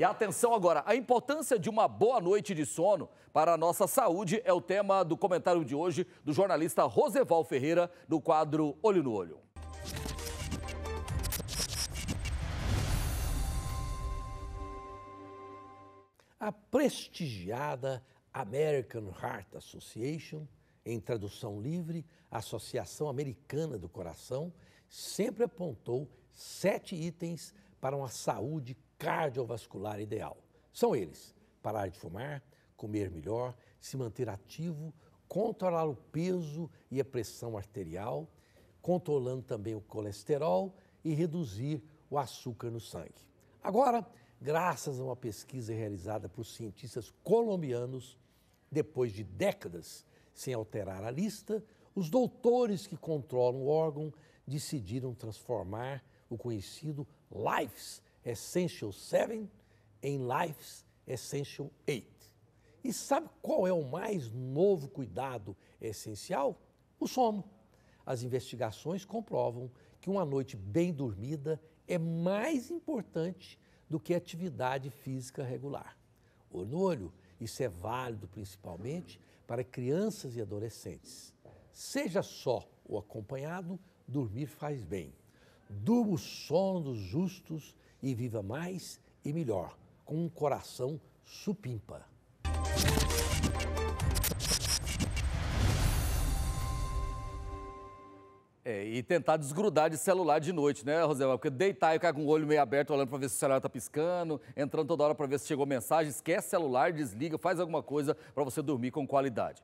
E atenção agora, a importância de uma boa noite de sono para a nossa saúde é o tema do comentário de hoje do jornalista Roseval Ferreira, do quadro Olho no Olho. A prestigiada American Heart Association, em tradução livre, Associação Americana do Coração, sempre apontou sete itens para uma saúde cardiovascular ideal. São eles: parar de fumar, comer melhor, se manter ativo, controlar o peso e a pressão arterial, controlando também o colesterol e reduzir o açúcar no sangue. Agora, graças a uma pesquisa realizada por cientistas colombianos, depois de décadas sem alterar a lista, os doutores que controlam o órgão decidiram transformar o conhecido Life's Essential 7 em Life's Essential 8. E sabe qual é o mais novo cuidado essencial? O sono. As investigações comprovam que uma noite bem dormida é mais importante do que atividade física regular. Olho no olho, isso é válido principalmente para crianças e adolescentes. Seja só ou acompanhado, dormir faz bem. Durma o sono dos justos e viva mais e melhor, com um coração supimpa. É, e tentar desgrudar de celular de noite, né, Rosel? Porque deitar e ficar com o olho meio aberto, olhando para ver se o celular está piscando, entrando toda hora para ver se chegou mensagem, esquece celular, desliga, faz alguma coisa para você dormir com qualidade.